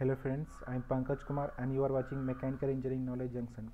Hello friends, I am Pankaj Kumar and you are watching Mechanical Engineering Knowledge Junction.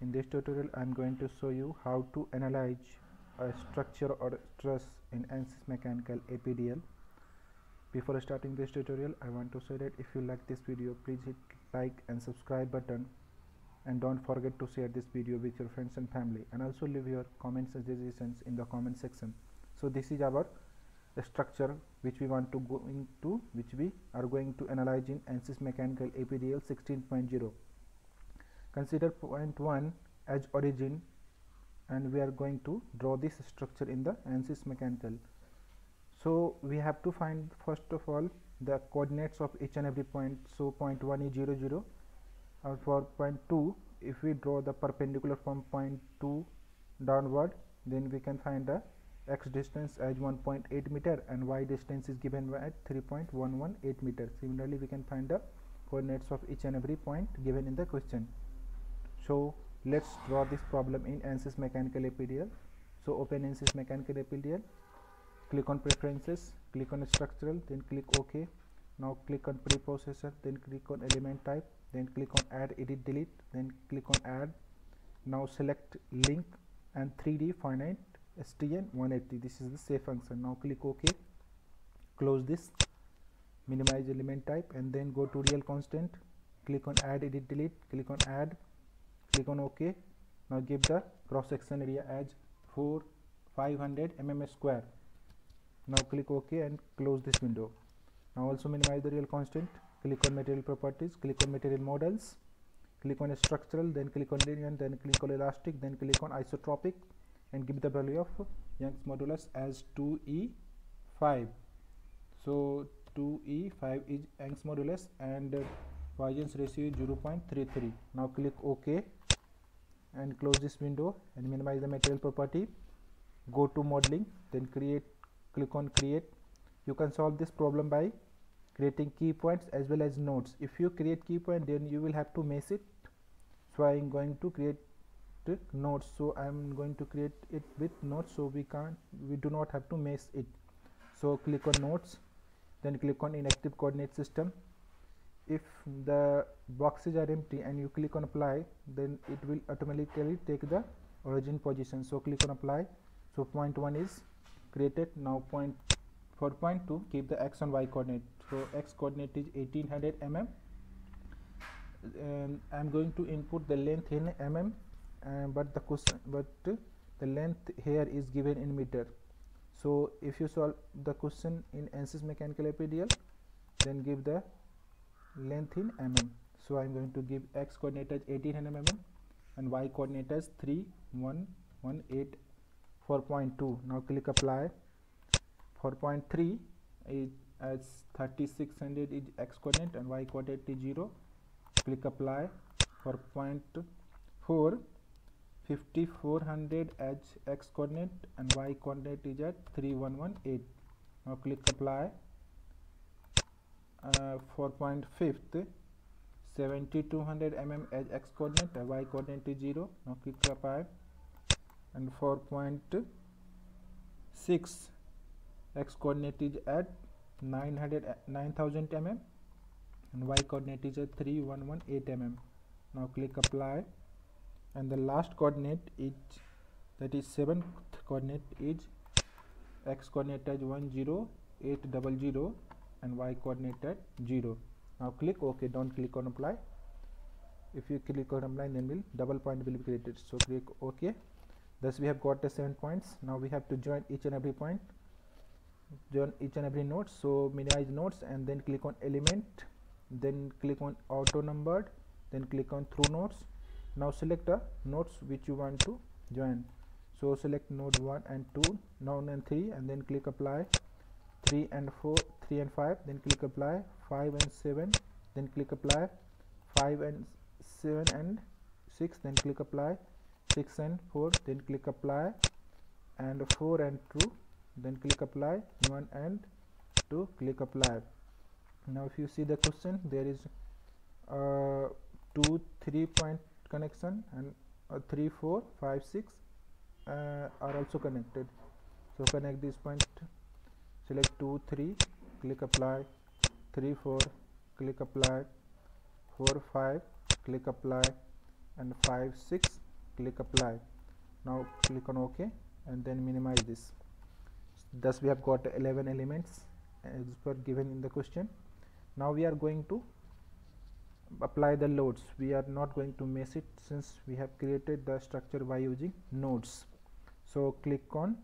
In this tutorial I am going to show you how to analyze a structure or stress in ANSYS Mechanical APDL. Before starting this tutorial I want to say that if you like this video please hit like and subscribe button and don't forget to share this video with your friends and family and also leave your comments and suggestions in the comment section. So this is our structure which we want to go into which we are going to analyze in ANSYS Mechanical APDL 16.0 consider point 1 as origin and we are going to draw this structure in the ANSYS Mechanical. So we have to find first of all the coordinates of each and every point. So point 1 is 0 0 or for point 2 if we draw the perpendicular from point 2 downward then we can find the x distance as 1.8 meter and y distance is given at 3.118 meter. Similarly we can find the coordinates of each and every point given in the question. So let's draw this problem in ANSYS mechanical APDL so open ANSYS mechanical APDL click on preferences click on structural then click ok. Now click on preprocessor then click on element type then click on add edit delete then click on add. Now select link and 3d finite stn 180 this is the save function. Now click ok. Close this. Minimize element type and then go to real constant. Click on add edit delete. Click on add. Click on ok. Now give the cross section area as 4 500 mm square. Now click ok and close this window. Now also minimize the real constant. Click on material properties. Click on material models. Click on structural then click on linear then click on elastic then click on isotropic and give the value of Young's modulus as 2e5 so 2e5 is Young's modulus and Poisson's ratio is 0.33 now click ok and close this window and minimize the material property. Go to modeling then create click on create. You can solve this problem by creating key points as well as nodes. If you create key point then you will have to mesh it. So i am going to create nodes so i am going to create it with nodes so we can't we do not have to mesh it. So click on nodes then click on inactive coordinate system. If the boxes are empty and you click on apply then it will automatically take the origin position. So click on apply. So point 1 is created. Now point for point 2 keep the x and y coordinate. So x coordinate is 1800 mm and i'm going to input the length in mm but the question but the length here is given in meter. So if you solve the question in ANSYS mechanical APDL then give the length in mm. So i'm going to give x coordinate as 1800 mm and y coordinate as 3118 for point 2 now click apply. 4.3 point is as 3600 is x coordinate and y coordinate is 0 click apply. For point 4 5400 as x coordinate and y coordinate is at 3118 now click apply. Uh, for point 5th 7200 mm as x coordinate y coordinate is 0 now click apply. And for point 6 x coordinate is at 900 9000 mm and y coordinate is at 3118 mm. Now click apply and the last coordinate is that is seventh coordinate is x coordinate as 10800 and y coordinate at 0 now click ok don't click on apply. If you click on apply then will double point will be created. So click ok. Thus we have got the seven points. Now we have to join each and every point. Join each and every node. So minimize nodes and then click on element. Then click on auto numbered. Then click on through nodes now select the nodes which you want to join. So select node 1 and 2 node and 3 and then click apply. 3 and 4 3 and 5 then click apply. 5 and 7 then click apply. 5 and 7 and 6 then click apply. 6 and 4 then click apply. And 4 and 2 then click apply. 1 and 2 click apply. Now if you see the question there is uh, 2 3 point connection and uh, 3 4 5 6 uh, are also connected. So connect this point. Select 2 3 click apply. 3 4 click apply. 4 5 click apply. And 5 6 click apply. Now click on ok and then minimize this. Thus we have got 11 elements as per given in the question. Now we are going to apply the loads. We are not going to mesh it since we have created the structure by using nodes. So click on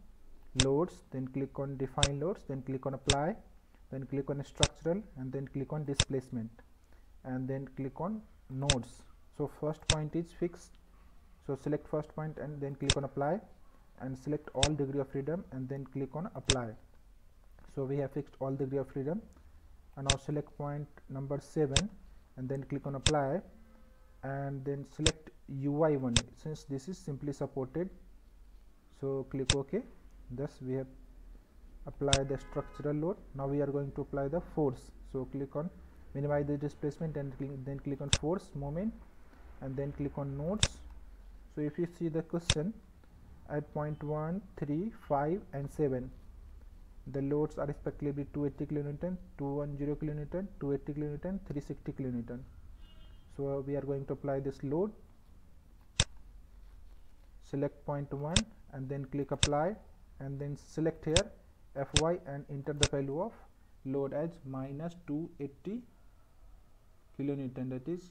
loads then click on define loads then click on apply then click on structural and then click on displacement and then click on nodes. So first point is fixed. So select first point and then click on apply and select all degree of freedom and then click on apply. So we have fixed all degree of freedom. And now select point number 7 and then click on apply and then select UI1 since this is simply supported so click OK. Thus we have applied the structural load. Now we are going to apply the force. So click on minimize the displacement and then click on force moment and then click on nodes. So if you see the question at point 1 3 5 and 7 the loads are respectively 280 kilonewton 210 kilonewton 280 kilonewton 360 kilonewton. So uh, we are going to apply this load. Select point 1 and then click apply and then select here fy and enter the value of load as minus 280 kilonewton that is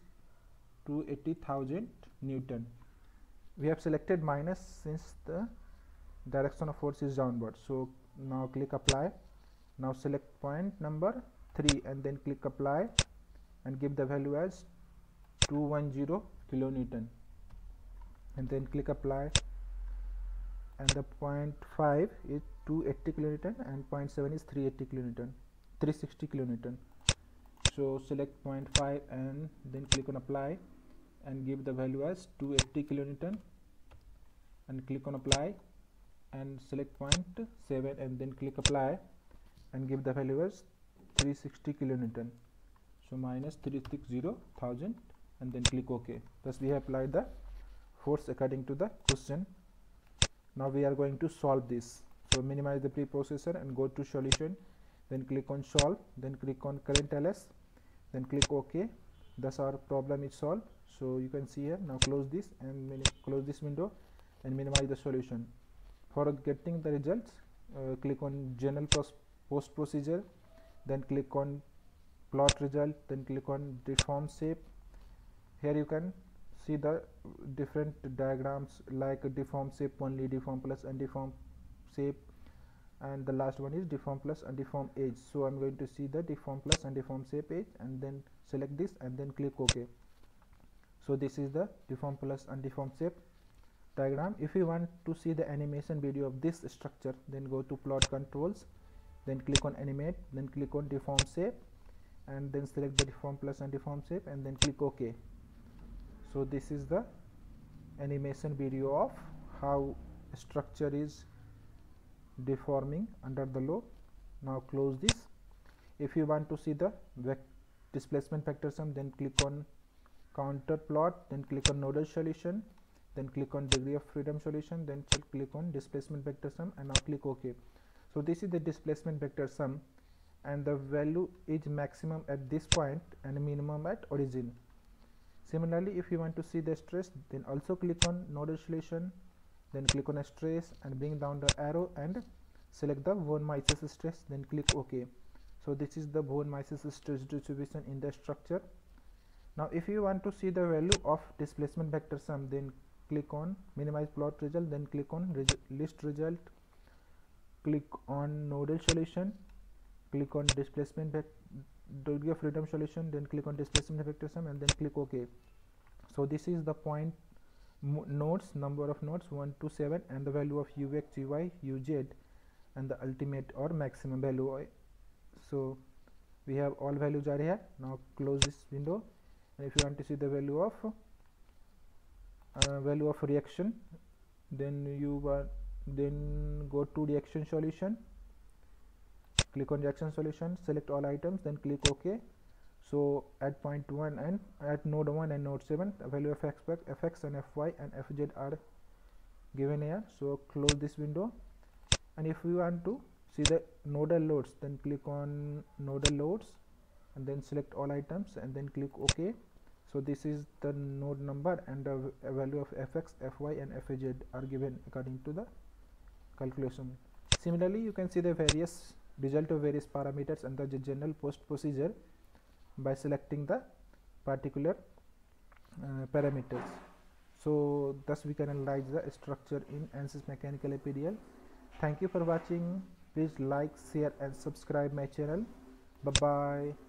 280,000 newton. We have selected minus since the direction of force is downward. So now click apply. Now select point number 3 and then click apply and give the value as 210 kilonewton. And then click apply. And the point 5 is 280 kilonewton and point 7 is 380 kilonewton 360 kilonewton. So select point 5 and then click on apply and give the value as 280 kilonewton and click on apply and select point 7 and then click apply and give the value as 360 kilonewton. So minus 360,000 and then click ok. Thus we have applied the force according to the question. Now we are going to solve this. So minimize the preprocessor and go to solution. Then click on solve then click on current ls then click ok. Thus our problem is solved. So you can see here now close this and close this window and minimize the solution for getting the results uh, click on general post procedure then click on plot result then click on deform shape here you can see the different diagrams like deform shape only deform plus and deform shape and the last one is deform plus and deform edge so i'm going to see the deform plus and deform shape edge and then select this and then click ok so this is the deform plus and deform shape diagram. If you want to see the animation video of this structure then go to plot controls then click on animate then click on deform shape and then select the deform plus and deform shape and then click ok. So this is the animation video of how structure is deforming under the load now close this. If you want to see the displacement vector sum then click on contour plot then click on nodal solution then click on degree of freedom solution then click on displacement vector sum and now click ok. So this is the displacement vector sum and the value is maximum at this point and minimum at origin. Similarly if you want to see the stress then also click on nodal solution then click on stress and bring down the arrow and select the von Mises stress then click ok. So this is the von Mises stress distribution in the structure. Now if you want to see the value of displacement vector sum then click on minimize plot result then click on list result click on nodal solution click on displacement degree of freedom solution then click on displacement vector sum and then click ok. So this is the point nodes number of nodes 1 to 7 and the value of ux uy uz and the ultimate or maximum value. So we have all values are here. Now close this window. And if you want to see the value of uh, value of reaction then you uh, then go to reaction solution click on reaction solution select all items then click ok. So at point 1 and at node 1 and node 7 the value of fx, fx and fy and fz are given here. So close this window. And if you want to see the nodal loads then click on nodal loads and then select all items and then click ok so this is the node number and the value of fx fy and fz are given according to the calculation. Similarly you can see the various result of various parameters under the general post procedure by selecting the particular uh, parameters. So thus we can analyze the structure in ANSYS mechanical APDL thank you for watching. Please like share and subscribe my channel. Bye bye